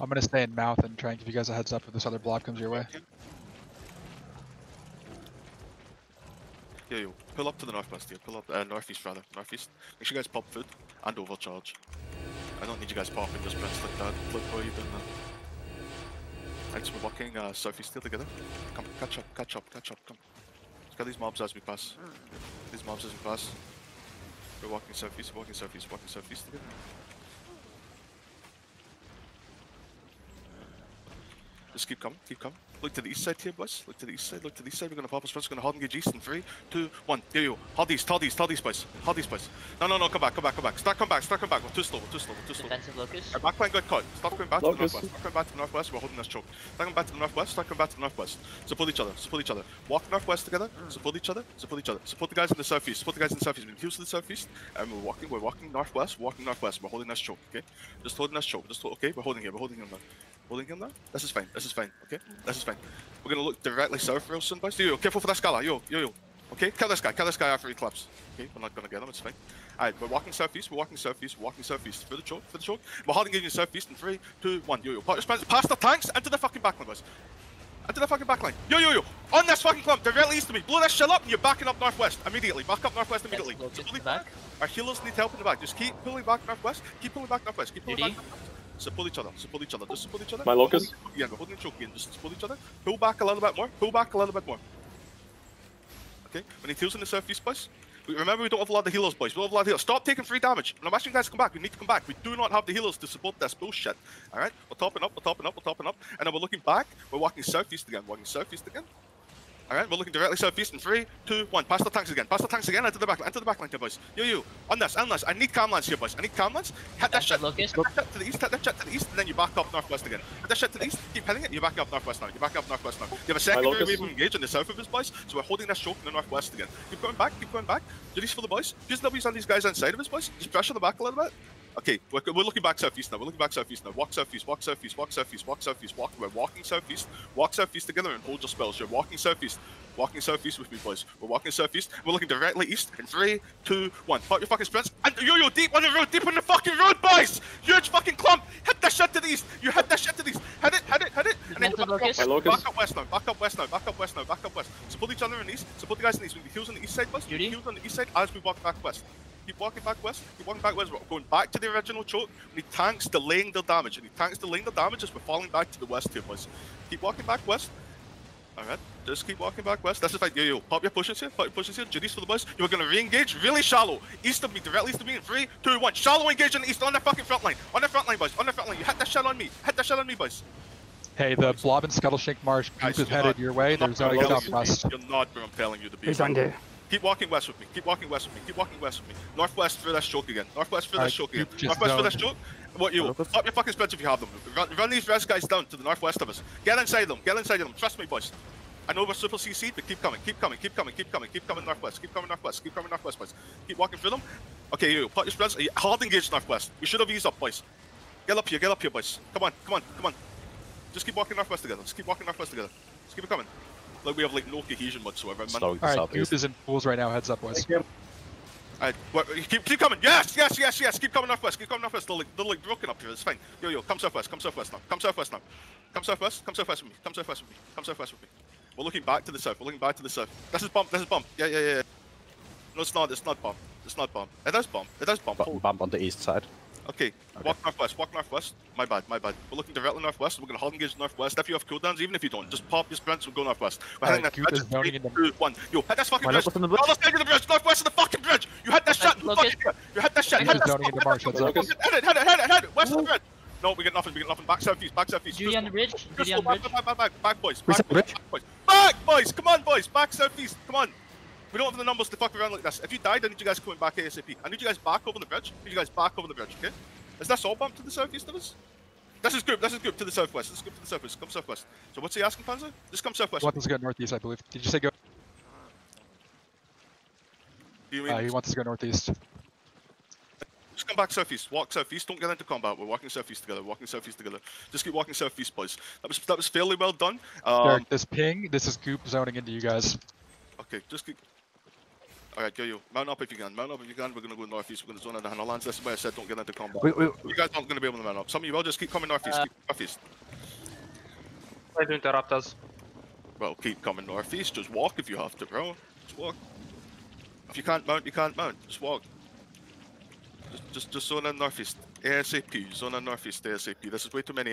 I'm gonna stay in mouth and try and give you guys a heads up if this other blob comes your way. Yeah, you pull up to the northwest here. Pull up, uh, northeast rather, northeast. Make sure you guys pop food and overcharge. I don't need you guys popping just sprints like that. Look what you doing now. Thanks for walking uh, southeast here together. Come, catch up, catch up, catch up, come. Let's get these mobs as we pass. These mobs as we pass. We're walking southeast, walking southeast, walking southeast together. Just keep coming, keep coming. Look to the east side here, boys. Look to the east side, look to the east side. We're gonna pop a sprint, we're gonna hold engage east in three, two, one. Yo, yo. Hold east, hold east, hold east, boys. Hold east, boys. No, no, no, come back, come back, come back. Start, come back, start, come back. We're too slow, we're too slow, we're too slow. Defensive locus. Our backline got caught. Stop going back to Locust. the northwest. Stop going back to the northwest. We're holding this choke. Start going back to the northwest. Start going back to the northwest. Support each other. Support each other. Walk northwest together. Support each other. Support each other. Support the guys in the southeast. Support the guys in the southeast. We're heels to the southeast, and we're walking. We're walking northwest. Walking northwest. We're holding this choke. Okay. Just holding this choke. Just hold, okay. We're holding here. We're holding him now. Holding him now. This is fine. This is fine. Okay. This is fine. We're gonna look directly south real soon, boys. Yo, yo, careful for that scala. Yo, yo, yo. Okay, kill this guy. Kill this guy after he claps. Okay, we're not gonna get him. It's fine. Alright, we're walking southeast, we're walking southeast, we're walking southeast. For the choke, for the choke. We're holding in southeast in three, two, one. Yo yo. Past the tanks into the fucking backline, boys. Into the fucking backline. Yo yo yo. On this fucking clump, directly east of me. Blow that shit up and you're backing up northwest. Immediately. Back up northwest immediately. Locust So back. Our healers need help in the back. Just keep pulling back northwest. Keep pulling back northwest. Keep pulling Duty. back northwest. Support each other. Support each other. Just support each other. My We're locus. Yeah, we're holding choke again. Just support each other. Pull back a little bit more. Pull back a little bit more. Okay, we need heals in the southeast, boys. We, remember, we don't have a lot of healers, boys. We don't have a lot of healers. Stop taking free damage. And I'm asking you guys to come back. We need to come back. We do not have the healers to support this bullshit. All right, we're topping up. We're topping up. We're topping up. And then we're looking back. We're walking southeast again. Walking southeast again. All right, we're looking directly southeast in three, two, one. Pass the tanks again. Pass the tanks again. Into the back. Into the back line, here, boys. Yo, yo. On this. On this. I need Camlanns here, boys. I need Camlanns. Hit that shit. Locust. Hit that shit to the east. Hit that shit to the east, and then you back up northwest again. Hit that shit to the east. Keep hitting it. You're backing up northwest now. You're backing up northwest now. You have a secondary wave of engage in the south of us, boys. So we're holding this choke in the northwest again. Keep going back. Keep going back. Duties for the boys. Use W's on these guys inside of us, boys. Just pressure the back a little bit. Okay, we're, we're looking back southeast now. We're looking back southeast now. Walk southeast, walk southeast, walk southeast, walk southeast, walk. We're walking southeast. Walk southeast together and hold your spells. You're walking southeast. Walking southeast with me, boys. We're walking southeast. We're looking directly east in three, two, one. Pop your fucking sprints. And yo yo, deep on the road, deep on the fucking road, boys! Huge fucking clump! Hit that shit to the east! You hit that shit to the east! Hit it, hit it, hit it! And then back up, locus. Back up west now, back up west now, back up west now, back up west. Support each other in the east, support the guys in the east. We need heals on the east side, boys. We need Judy? Heals on the east side as we walk back west. Keep walking back west. Keep walking back west. We're going back to the original choke. We need tanks delaying their damage. We need tanks delaying their damage as we're falling back to the west here, boys. Keep walking back west. Alright, just keep walking back west. That's is like, yo, yo, pop your pushes here, pop your pushes here. Judy's for the boys. You're gonna re-engage really shallow. East of me, directly east of me in three, two, one. Shallow engage on the east, on the fucking front line. On the front line, boys. On the front line. You hit that shell on me. Hit that shell on me, boys. Hey, the blob and Scuttlesink Marsh group is headed not- your way. you're They're not zoning where I'm south telling you to west. be. You're not where I'm telling you to be. Who's under? Keep walking west with me. Keep walking west with me. Keep walking west with me. Northwest for this choke again. Northwest for Alright, choke again. Northwest for this choke. What you? Pop your fucking spreads if you have them. Run, run these res guys down to the northwest of us. Get inside them. Get inside them. Trust me, boys. I know we're super CC, but keep coming, keep coming, keep coming, keep coming, keep coming northwest, keep coming northwest, keep coming northwest, boys. Keep walking through them. Okay, you put your spreads. Hard engage northwest. We should have used up, boys. Get up here, get up here, boys. Come on, come on, come on. Just keep walking northwest together. Just keep walking northwest together. Just keep it coming. Like we have like no cohesion whatsoever. Man. Slowing All right, southeast. group is in pools right now. Heads up, boys. Alright, what- keep, keep coming. Yes, yes, yes, yes. Keep coming northwest. Keep coming northwest. They're like, they're like broken up here. It's fine. Yo, yo, come southwest. Come southwest now. Come southwest now. Come southwest. Come southwest with me. Come southwest with me. Come southwest with me. We're looking back to the south. We're looking back to the south. This is bump. This is bump. Yeah, yeah, yeah. No, it's not. It's not bump. It's not bump. It is bump. It is bump. Bu- Bump on the east side. Okay, walk northwest, walk northwest. My bad, my bad. We're looking directly northwest. We're gonna hold engage northwest. If you have cooldowns, even if you don't, just pop your sprints and go northwest. We're heading Goop that is zoning in the- Three, two, one. Yo, hit this fucking bridge. locust on the bridge. Other side of the bridge, northwest of the fucking bridge. You hit that shit. You Locust. fucking hit. You hit that shit. Goop Hit that zoning shit. into marsh. Heads up. Locust. Hit it, hit it, hit it, hit it. West of the bridge. No, we get nothing. We get nothing. Back southeast. Back southeast. Judy Too on the slow. bridge. Judy on the Back, bridge. back, back, back, back, boys. Where's Back, boys. bridge? Back, boys. Back, boys. Come on, boys. Back southeast. Come on. We don't have the numbers to fuck around like this. If you died, I need you guys coming back ASAP. I need you guys back over the bridge. I need you guys back over the bridge, okay? Is this all bump to the southeast of us? This is group. This is group to the southwest. This is group to the southwest. Come southwest. So what's he asking, Panzer? Just come southwest. He wants us to go northeast, I believe. Did you say go? Do you mean Uh, he wants us to go northeast. just come back southeast? Walk southeast. Don't get into combat. We're walking southeast together. Walking southeast together. Just keep walking southeast, boys. That was that was fairly well done. Um, Derek, this ping, this is Goop zoning into you guys. okay, just keep. Alright, go you. Mount up if you can. Mount up if you can. We're gonna go northeast. We're gonna zone in the Hannah lands. This is why I said don't get into combat. Wait, wait, You guys aren't gonna be able to mount up. Some of you will just keep coming northeast. Uh, keep northeast. Try to interrupt us. Well, keep coming northeast. Just walk if you have to, bro. Just walk. If you can't mount, you can't mount. Just walk. Just, just, just zone in northeast. ASAP. Zone in northeast. ASAP. This is way too many